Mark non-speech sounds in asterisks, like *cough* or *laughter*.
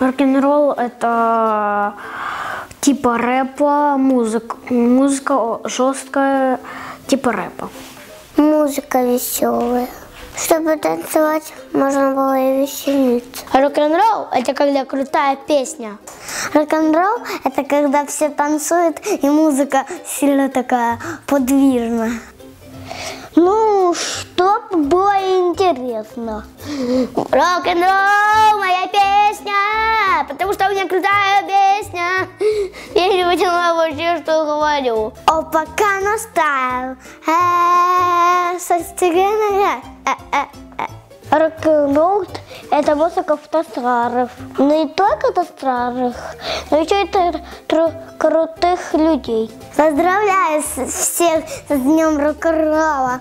Рок-н-ролл это типа рэпа, музыка. Музыка жесткая, типа рэпа. Музыка веселая. Чтобы танцевать, можно было и веселиться. Рок-н-ролл – это когда крутая песня. Рок-н-ролл – это когда все танцуют, и музыка сильно такая подвижная. Ну, чтоб было интересно. Рок-н-ролл – потому что у меня крутая песня. *laughs* Я не поняла вообще, что говорю. О, пока настаивал. Со стены, э, э. Рок-н-ролл – это музыка автострадов. Не только автострадов, но еще и крутых людей. Поздравляю всех с Днем рок-н-ролла.